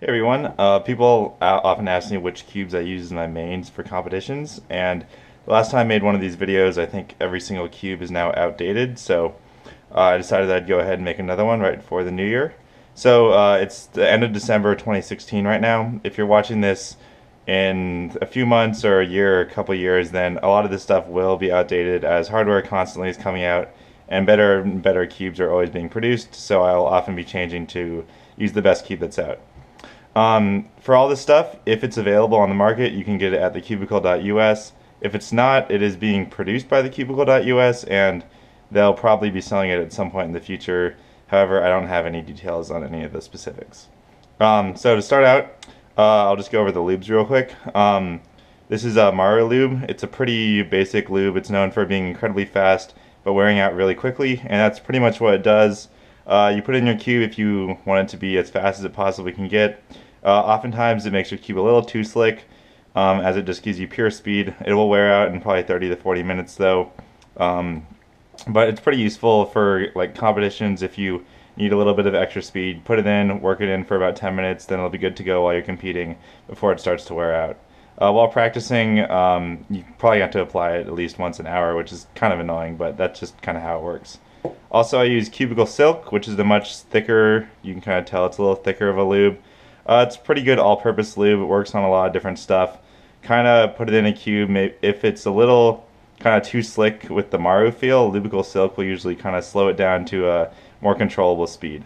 Hey everyone, uh, people often ask me which cubes I use in my mains for competitions, and the last time I made one of these videos, I think every single cube is now outdated, so uh, I decided I'd go ahead and make another one right before the new year. So uh, it's the end of December 2016 right now. If you're watching this in a few months or a year or a couple years, then a lot of this stuff will be outdated as hardware constantly is coming out and better and better cubes are always being produced, so I'll often be changing to use the best cube that's out. Um, for all this stuff, if it's available on the market, you can get it at thecubicle.us. If it's not, it is being produced by thecubicle.us and they'll probably be selling it at some point in the future. However, I don't have any details on any of the specifics. Um, so to start out, uh, I'll just go over the lubes real quick. Um, this is a Maru lube. It's a pretty basic lube. It's known for being incredibly fast but wearing out really quickly and that's pretty much what it does. Uh, you put in your cube if you want it to be as fast as it possibly can get. Uh, oftentimes it makes your cube a little too slick um, as it just gives you pure speed. It will wear out in probably 30 to 40 minutes though. Um, but it's pretty useful for like competitions if you need a little bit of extra speed. Put it in, work it in for about 10 minutes, then it'll be good to go while you're competing before it starts to wear out. Uh, while practicing, um, you probably have to apply it at least once an hour, which is kind of annoying, but that's just kind of how it works. Also, I use Cubicle Silk, which is a much thicker, you can kind of tell it's a little thicker of a lube. Uh, it's pretty good all-purpose lube. It works on a lot of different stuff. Kind of put it in a cube. If it's a little kind of too slick with the Maru feel, Lubicle Silk will usually kind of slow it down to a more controllable speed.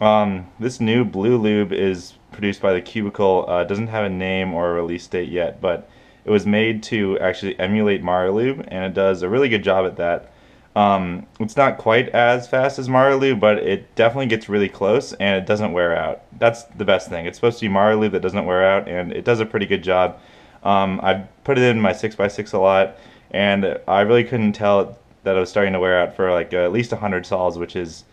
Um, this new blue lube is produced by the Cubicle. Uh, doesn't have a name or a release date yet, but it was made to actually emulate Maru lube, and it does a really good job at that. Um, it's not quite as fast as Maru, but it definitely gets really close and it doesn't wear out. That's the best thing. It's supposed to be Maru that doesn't wear out and it does a pretty good job. Um, I put it in my 6x6 a lot and I really couldn't tell that it was starting to wear out for like uh, at least 100 sols, which is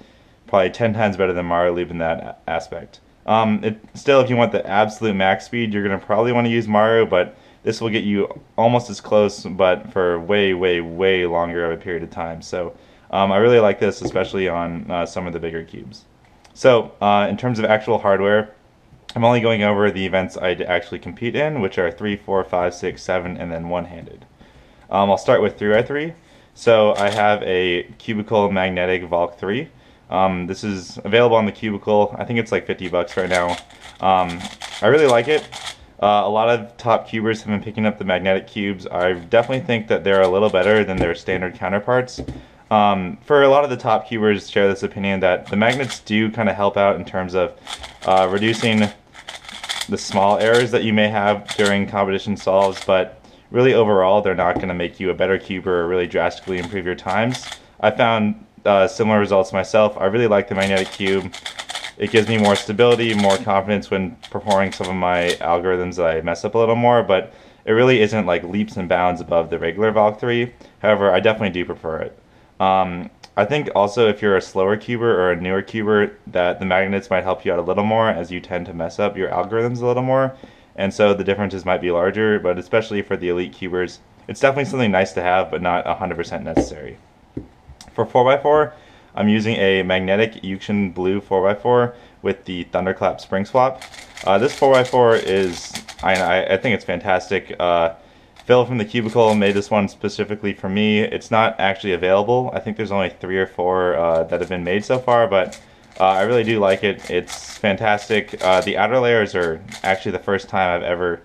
probably 10 times better than Maru in that aspect. Um, it, still, if you want the absolute max speed, you're going to probably want to use Maru, but this will get you almost as close, but for way, way, way longer of a period of time. So um, I really like this, especially on uh, some of the bigger cubes. So uh, in terms of actual hardware, I'm only going over the events I actually compete in, which are 3, 4, 5, 6, 7, and then one-handed. Um, I'll start with 3x3. So I have a Cubicle Magnetic Valk 3. Um, this is available on the Cubicle. I think it's like 50 bucks right now. Um, I really like it. Uh, a lot of top cubers have been picking up the magnetic cubes. I definitely think that they're a little better than their standard counterparts. Um, for a lot of the top cubers share this opinion that the magnets do kind of help out in terms of uh, reducing the small errors that you may have during competition solves, but really overall they're not going to make you a better cuber or really drastically improve your times. I found uh, similar results myself. I really like the magnetic cube. It gives me more stability, more confidence when performing some of my algorithms that I mess up a little more, but it really isn't like leaps and bounds above the regular Valk 3. However, I definitely do prefer it. Um, I think also if you're a slower cuber or a newer cuber, that the magnets might help you out a little more as you tend to mess up your algorithms a little more. And so the differences might be larger, but especially for the elite cubers, it's definitely something nice to have, but not 100% necessary. For 4x4, I'm using a magnetic Yuxin Blue 4x4 with the Thunderclap spring swap. Uh, this 4x4 is, I, I think it's fantastic. Uh, Phil from the Cubicle made this one specifically for me. It's not actually available. I think there's only three or four uh, that have been made so far, but uh, I really do like it. It's fantastic. Uh, the outer layers are actually the first time I've ever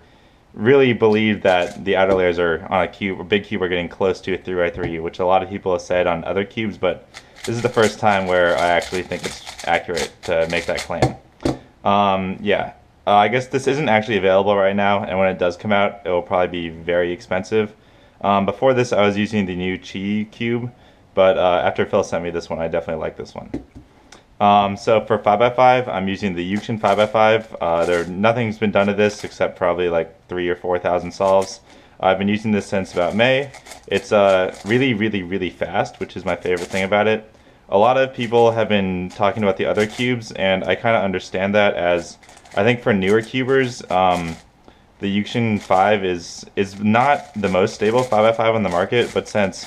really believed that the outer layers are on a cube, a big cube, are getting close to a 3x3, which a lot of people have said on other cubes, but this is the first time where I actually think it's accurate to make that claim. Um, yeah, uh, I guess this isn't actually available right now, and when it does come out, it will probably be very expensive. Um, before this, I was using the new Qi cube, but uh, after Phil sent me this one, I definitely like this one. Um, so for 5x5, I'm using the Yuxin 5x5. Uh, there, nothing's been done to this except probably like three or 4,000 solves. I've been using this since about May. It's uh, really, really, really fast, which is my favorite thing about it. A lot of people have been talking about the other cubes, and I kind of understand that as I think for newer cubers, um, the Yuxin 5 is is not the most stable 5x5 on the market, but since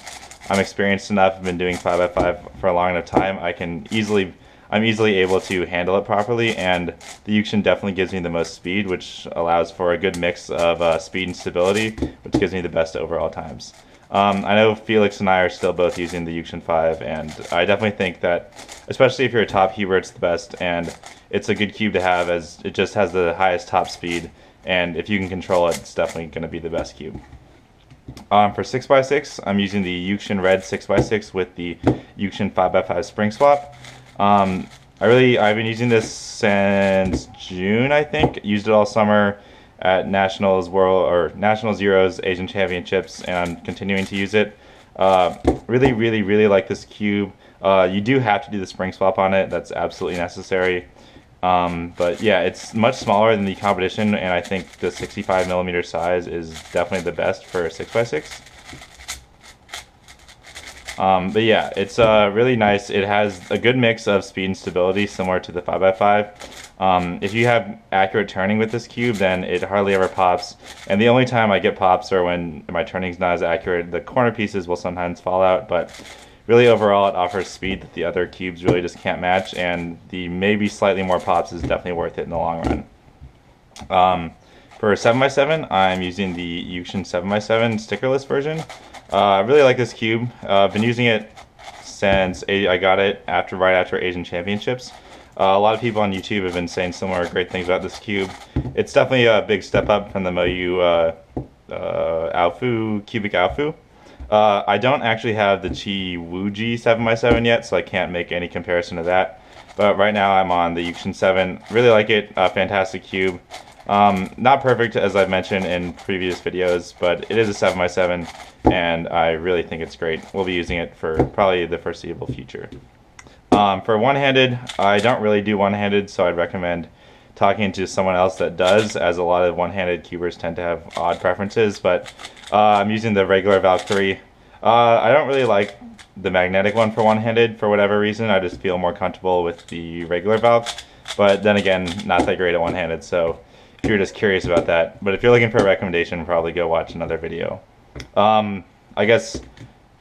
I'm experienced enough, I've been doing 5x5 for a long enough time, I can easily I'm easily able to handle it properly, and the Yuxin definitely gives me the most speed, which allows for a good mix of uh, speed and stability, which gives me the best overall times. Um, I know Feliks and I are still both using the Yuxin 5, and I definitely think that, especially if you're a top cuber, it's the best, and it's a good cube to have as it just has the highest top speed, and if you can control it, it's definitely going to be the best cube. Um, for 6x6, I'm using the Yuxin Red 6x6 with the Yuxin 5x5 spring swap. Um, I really, I've been using this since June, I think. Used it all summer at Nationals World or National Zeros Asian Championships, and I'm continuing to use it. Uh, really, really, really like this cube. Uh, you do have to do the spring swap on it. That's absolutely necessary. Um, but yeah, it's much smaller than the competition, and I think the 65 millimeter size is definitely the best for a 6x6. Um, but yeah, it's uh, really nice. It has a good mix of speed and stability, similar to the 5x5. Um, if you have accurate turning with this cube, then it hardly ever pops. And the only time I get pops are when my turning's not as accurate. The corner pieces will sometimes fall out, but really overall it offers speed that the other cubes really just can't match. And the maybe slightly more pops is definitely worth it in the long run. Um, for 7x7, I'm using the Yuxin 7x7 stickerless version. Uh, I really like this cube. Uh, I've been using it since I got it after right after Asian Championships. Uh, a lot of people on YouTube have been saying similar great things about this cube. It's definitely a big step up from the Moyu uh, uh, Aofu, Cubic Aofu. Uh, I don't actually have the Chi Wuji 7x7 yet, so I can't make any comparison to that. But right now I'm on the Yuxin 7. Really like it. fantastic cube. Um, not perfect, as I've mentioned in previous videos, but it is a 7x7, and I really think it's great. We'll be using it for probably the foreseeable future. Um, for one-handed, I don't really do one-handed, so I'd recommend talking to someone else that does, as a lot of one-handed cubers tend to have odd preferences, but uh, I'm using the regular Valkyrie. Uh, I don't really like the magnetic one for one-handed for whatever reason. I just feel more comfortable with the regular Valk, but then again, not that great at one-handed, so if you're just curious about that. But if you're looking for a recommendation, probably go watch another video. Um, I guess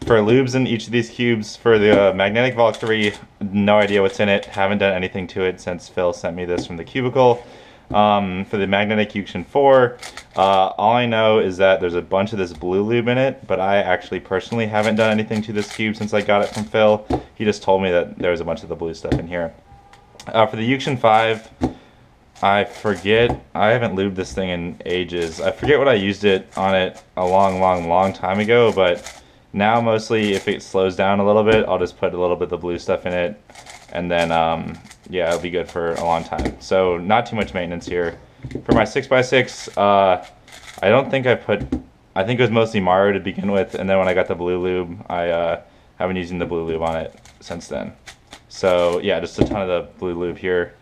for lubes in each of these cubes, for the uh, Magnetic Valkyrie, no idea what's in it. Haven't done anything to it since Phil sent me this from the cubicle. Um, for the Magnetic Yuxin 4, uh, all I know is that there's a bunch of this blue lube in it, but I actually personally haven't done anything to this cube since I got it from Phil. He just told me that there was a bunch of the blue stuff in here. Uh, for the Yuxin 5, I forget, I haven't lubed this thing in ages. I forget what I used it on it a long, long, long time ago, but now mostly if it slows down a little bit, I'll just put a little bit of the blue stuff in it, and then, um, yeah, it'll be good for a long time. So not too much maintenance here. For my 6x6, uh, I don't think I put, I think it was mostly Maru to begin with, and then when I got the blue lube, I uh, have been using the blue lube on it since then. So yeah, just a ton of the blue lube here.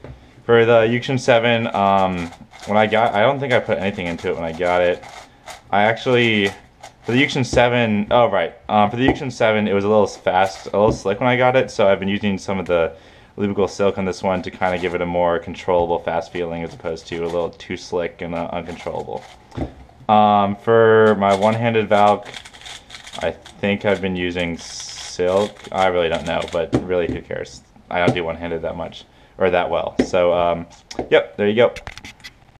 For the Yuxin 7, um, when I got, I don't think I put anything into it when I got it. I actually, for the Yuxin 7, oh right, um, for the Yuxin 7, it was a little fast, a little slick when I got it, so I've been using some of the Lubicle Silk on this one to kind of give it a more controllable, fast feeling as opposed to a little too slick and uh, uncontrollable. Um, for my one-handed Valk, I think I've been using Silk. I really don't know, but really who cares? I don't do one-handed that much or that well. So, um, yep, there you go.